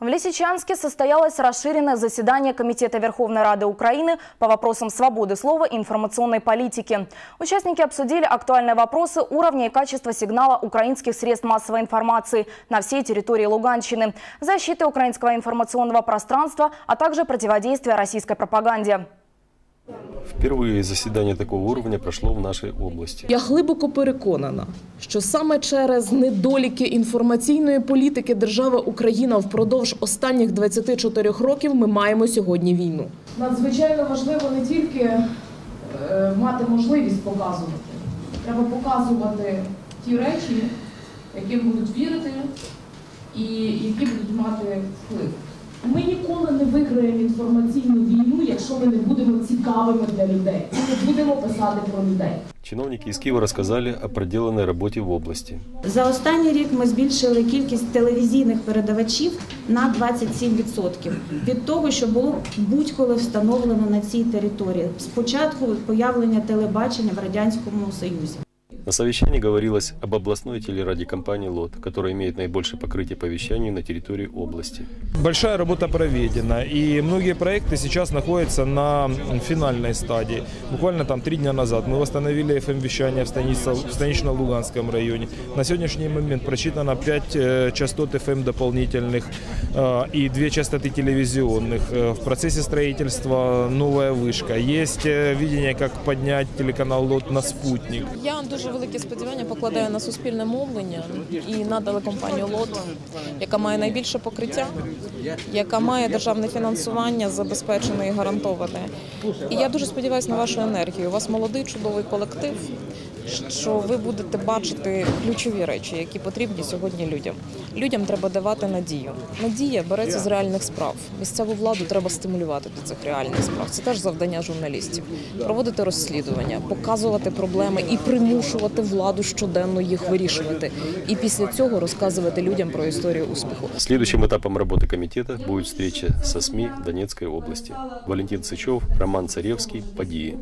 В Лисичанске состоялось расширенное заседание Комитета Верховной Рады Украины по вопросам свободы слова и информационной политики. Участники обсудили актуальные вопросы уровня и качества сигнала украинских средств массовой информации на всей территории Луганщины, защиты украинского информационного пространства, а также противодействия российской пропаганде. Впервые заседание такого уровня прошло в нашей области. Я глибоко переконана, що саме через недоліки інформаційної політики держави Україна впродовж останніх 24 років ми маємо сьогодні війну. Надзвичайно важливо не тільки е, мати можливість показувати, треба показувати ті речі, яким будуть вірити і які будуть мати вплив. Ми ніколи не виграємо інформаційну війну, якщо ми не будемо цікавими для людей і не будемо писати про людей. Чиновники из Киева рассказали о проделанной работе в области. За останній рік ми збільшили кількість телевізійних передавачів на 27% від того, що було будь-коли встановлено на цій території з початку появлення телебачення в радянському союзі. На совещании говорилось об областной телерадиокомпании ЛОТ, которая имеет наибольшее покрытие по вещанию на территории области. Большая работа проведена, и многие проекты сейчас находятся на финальной стадии. Буквально там три дня назад мы восстановили FM-вещание в, в станично-луганском районе. На сегодняшний момент прочитано 5 частот FM дополнительных э, и 2 частоты телевизионных. Э, В процессе строительства новая вышка. Есть э, видение, как поднять телеканал ЛОТ на спутник. Я дуже великі сподівання покладаю на суспільне мовлення і на телекомпанію ЛОТ, яка має найбільше покриття, яка має державне фінансування забезпечене і гарантоване. І я дуже сподіваюся на вашу енергію. У вас молодий чудовий колектив Що ви будете бачити ключові речі, які потрібні сьогодні людям. Людям треба давати надію. Надія береться з реальних справ. Місцеву владу треба стимулювати до цих реальних справ. Це теж завдання журналістів. Проводити розслідування, показувати проблеми і примушувати владу щоденно їх вирішувати. І після цього розказувати людям про історію успіху. Следующим этапом работы комитета будет встреча со СМИ Донецкой области. Валентин Сычев, Роман Царевский, Падии.